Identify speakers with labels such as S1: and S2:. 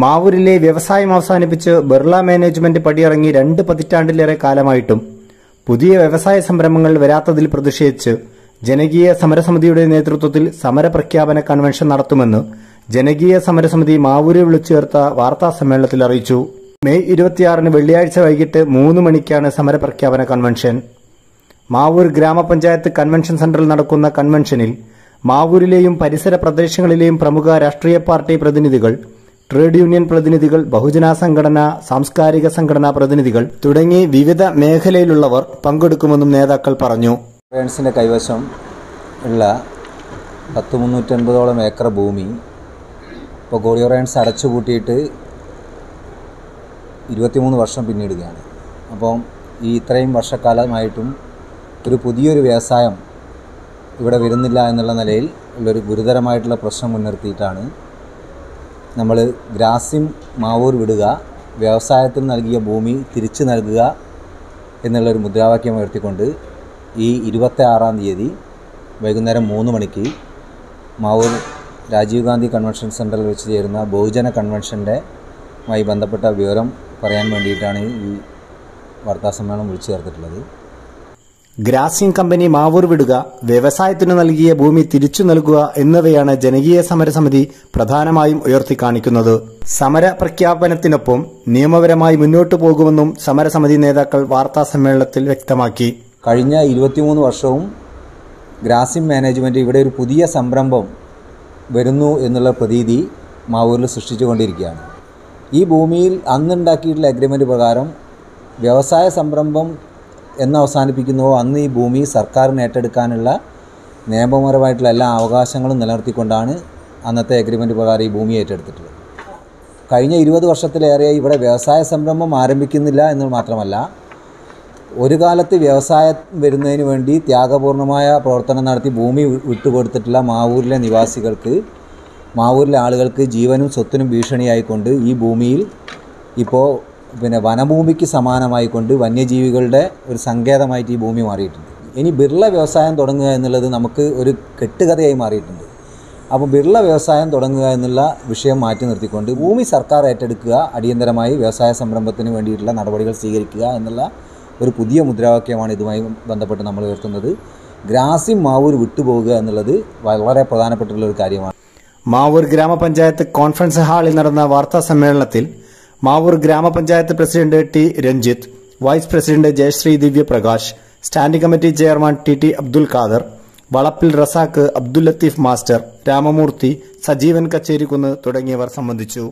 S1: മാവൂരിലെ വ്യവസായം അവസാനിപ്പിച്ച് ബിർള മാനേജ്മെന്റ് പടിയിറങ്ങി രണ്ട് പതിറ്റാണ്ടിലേറെ കാലമായിട്ടും പുതിയ വ്യവസായ സംരംഭങ്ങൾ വരാത്തതിൽ പ്രതിഷേധിച്ച് ജനകീയ സമരസമിതിയുടെ നേതൃത്വത്തിൽ സമരപ്രഖ്യാപന കൺവെൻഷൻ നടത്തുമെന്ന് ജനകീയ സമരസമിതി മാവൂരിൽ വിളിച്ചു ചേർത്ത വാർത്താ സമ്മേളനത്തിൽ അറിയിച്ചു. മെയ് ഇരുപത്തിയാറിന് വെള്ളിയാഴ്ച വൈകിട്ട് മൂന്ന് മണിക്കാണ് സമരപ്രഖ്യാപന കൺവെൻഷൻ. മാവൂർ ഗ്രാമപഞ്ചായത്ത് കൺവെൻഷൻ സെന്ററിൽ നടക്കുന്ന കൺവെൻഷനിൽ മാവൂരിലെയും പരിസര പ്രദേശങ്ങളിലെയും പ്രമുഖ രാഷ്ട്രീയ പാർട്ടി പ്രതിനിധികൾ ട്രേഡ് യൂണിയൻ പ്രതിനിധികൾ ബഹുജന സംഘടന സാംസ്കാരിക സംഘടനാ പ്രതിനിധികൾ തുടങ്ങി വിവിധ മേഖലയിലുള്ളവർ പങ്കെടുക്കുമെന്നും നേതാക്കൾ പറഞ്ഞു.
S2: ഫ്രാൻസിന്റെ കൈവശം ഉള്ള പത്ത് മുന്നൂറ്റൻപതോളം ഏക്കർ ഭൂമി ഇപ്പോൾ ഗോളിയോറയൻസ് അടച്ചുപൂട്ടിയിട്ട് ഇരുപത്തിമൂന്ന് വർഷം പിന്നിടുകയാണ്. അപ്പം ഈ ഇത്രയും വർഷക്കാലമായിട്ടും ഒരു പുതിയൊരു വ്യവസായം ഇവിടെ വരുന്നില്ല എന്നുള്ള നിലയിൽ ഉള്ളൊരു ഗുരുതരമായിട്ടുള്ള പ്രശ്നം മുൻനിർത്തിയിട്ടാണ് നമ്മൾ ഗ്രാസിം മാവൂർ വിടുക വ്യവസായത്തിന് നൽകിയ ഭൂമി തിരിച്ചു നൽകുക എന്നുള്ളൊരു മുദ്രാവാക്യം ഉയർത്തിക്കൊണ്ട് ഈ ഇരുപത്തി ആറാം തീയതി വൈകുന്നേരം മൂന്ന് മണിക്ക് മാവൂർ രാജീവ് ഗാന്ധി കൺവെൻഷൻ സെന്ററിൽ വെച്ച് ചേരുന്ന ബഹുജന കൺവെൻഷന്റെ മായി ബന്ധപ്പെട്ട വിവരം പറയാൻ വേണ്ടിയിട്ടാണ് ഈ വാർത്താസമ്മേളനം വിളിച്ചു ചേർത്തിട്ടുള്ളത്.
S1: ഗ്രാസിംഗ് കമ്പനി മാവൂർ വിടുക വ്യവസായത്തിന് നൽകിയ ഭൂമി തിരിച്ചു നൽകുക എന്നിവയാണ് ജനകീയ സമരസമിതി പ്രധാനമായും ഉയർത്തിക്കാണിക്കുന്നത്. സമര പ്രഖ്യാപനത്തിനൊപ്പം നിയമപരമായി മുന്നോട്ടു പോകുമെന്നും സമരസമിതി നേതാക്കൾ വാർത്താ സമ്മേളനത്തിൽ വ്യക്തമാക്കി.
S2: കഴിഞ്ഞ ഇരുപത്തിമൂന്ന് വർഷവും ഗ്രാസിം മാനേജ്മെന്റ് ഇവിടെ ഒരു പുതിയ സംരംഭം വരുന്നു എന്നുള്ള പ്രതീതി മാവൂരിൽ സൃഷ്ടിച്ചുകൊണ്ടിരിക്കുകയാണ്. ഈ ഭൂമിയിൽ അന്നുണ്ടാക്കിയിട്ടുള്ള അഗ്രിമെന്റ് പ്രകാരം വ്യവസായ സംരംഭം എന്ന് അവസാനിപ്പിക്കുന്നുവോ അന്ന് ഈ ഭൂമി സർക്കാരിന് ഏറ്റെടുക്കാനുള്ള നിയമപരമായിട്ടുള്ള എല്ലാ അവകാശങ്ങളും നിലനിർത്തിക്കൊണ്ടാണ് അന്നത്തെ അഗ്രിമെന്റ് പ്രകാരം ഈ ഭൂമി ഏറ്റെടുത്തിട്ടുള്ളത്. കഴിഞ്ഞ ഇരുപത് വർഷത്തിലേറെ ഇവിടെ വ്യവസായ സംരംഭം ആരംഭിക്കുന്നില്ല എന്ന് മാത്രമല്ല ഒരു കാലത്ത് വ്യവസായം വരുന്നതിന് വേണ്ടി ത്യാഗപൂർണമായ പ്രവർത്തനം നടത്തി ഭൂമി വിട്ടുകൊടുത്തിട്ടുള്ള മാവൂരിലെ നിവാസികൾക്ക് മാവൂരിലെ ആളുകൾക്ക് ജീവനും സ്വത്തിനും ഭീഷണിയായിക്കൊണ്ട് ഈ ഭൂമിയിൽ ഇപ്പോൾ പിന്നെ വനഭൂമിക്ക് സമാനമായി കൊണ്ട് വന്യജീവികളുടെ ഒരു സങ്കേതമായിട്ട് ഈ ഭൂമി മാറിയിട്ടുണ്ട്. ഇനി ബിർള വ്യവസായം തുടങ്ങുക എന്നുള്ളത് നമുക്ക് ഒരു കെട്ടുകഥയായി മാറിയിട്ടുണ്ട്. അപ്പോൾ ബിർള വ്യവസായം തുടങ്ങുക എന്നുള്ള വിഷയം മാറ്റി നിർത്തിക്കൊണ്ട് ഭൂമി സർക്കാർ ഏറ്റെടുക്കുക അടിയന്തരമായി വ്യവസായ സംരംഭത്തിന് വേണ്ടിയിട്ടുള്ള നടപടികൾ സ്വീകരിക്കുക എന്നുള്ള ഒരു പുതിയ മുദ്രാവാക്യമാണ് ഇതുമായി ബന്ധപ്പെട്ട് നമ്മൾ ഉയർത്തുന്നത്. ഗ്രാസിം മാവൂർ വിട്ടുപോകുക എന്നുള്ളത് വളരെ പ്രധാനപ്പെട്ടുള്ള ഒരു കാര്യമാണ്.
S1: മാവൂർ ഗ്രാമപഞ്ചായത്ത് കോൺഫറൻസ് ഹാളിൽ നടന്ന വാർത്താ സമ്മേളനത്തിൽ Mavoor grama panchayat president T Ranjith vice president Jayasree Divyaprakash standing committee chairman T T Abdul Khader Valappil Razak Abdul Latheef master Ramamoorthy Sajeevan Kacherikkunnu തുടങ്ങിയവർ സംബന്ധിച്ചു.